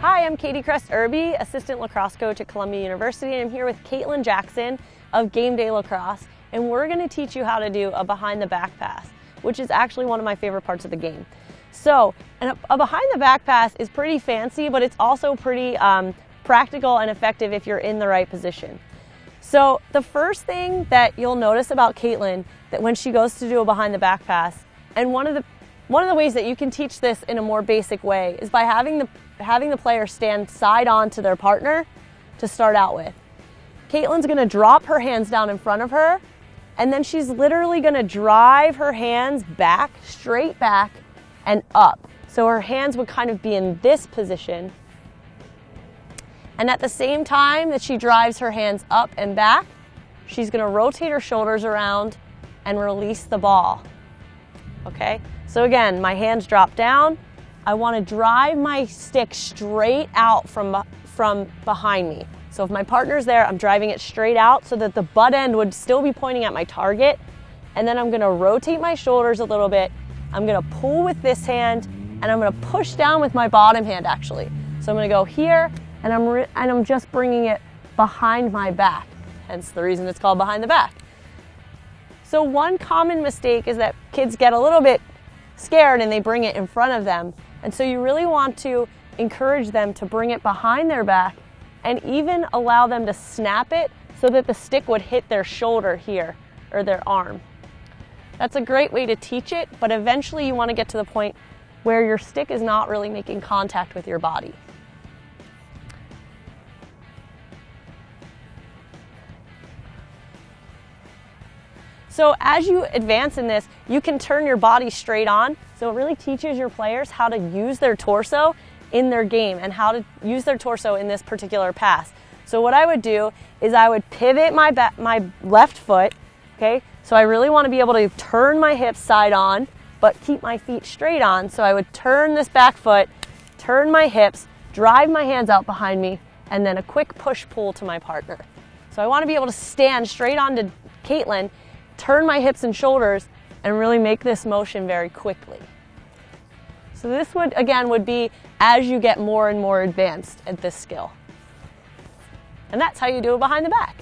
Hi, I'm Katie Chrest Erbe, assistant lacrosse coach at Columbia University, and I'm here with Caitlyn Jackson of Game Day Lacrosse, and we're going to teach you how to do a behind the back pass, which is actually one of my favorite parts of the game. So, a, a behind the back pass is pretty fancy, but it's also pretty um, practical and effective if you're in the right position. So, the first thing that you'll notice about Caitlyn that when she goes to do a behind the back pass, and one of the one of the ways that you can teach this in a more basic way is by having the having the player stand side on to their partner to start out with. Caitlyn's gonna drop her hands down in front of her, and then she's literally gonna drive her hands back, straight back, and up. So her hands would kind of be in this position. And at the same time that she drives her hands up and back, she's gonna rotate her shoulders around and release the ball. Okay? So again, my hands drop down. I want to drive my stick straight out from, from behind me. So if my partner's there, I'm driving it straight out so that the butt end would still be pointing at my target. And then I'm gonna rotate my shoulders a little bit. I'm gonna pull with this hand and I'm gonna push down with my bottom hand actually. So I'm gonna go here and I'm, and I'm just bringing it behind my back. Hence the reason it's called behind the back. So one common mistake is that kids get a little bit scared and they bring it in front of them. And so you really want to encourage them to bring it behind their back and even allow them to snap it so that the stick would hit their shoulder here or their arm. That's a great way to teach it, but eventually you want to get to the point where your stick is not really making contact with your body. So as you advance in this, you can turn your body straight on. So it really teaches your players how to use their torso in their game and how to use their torso in this particular pass. So what I would do is I would pivot my, my left foot, okay? So I really want to be able to turn my hips side on, but keep my feet straight on. So I would turn this back foot, turn my hips, drive my hands out behind me, and then a quick push pull to my partner. So I want to be able to stand straight on to Caitlyn turn my hips and shoulders and really make this motion very quickly. So this would, again, would be as you get more and more advanced at this skill. And that's how you do it behind the back.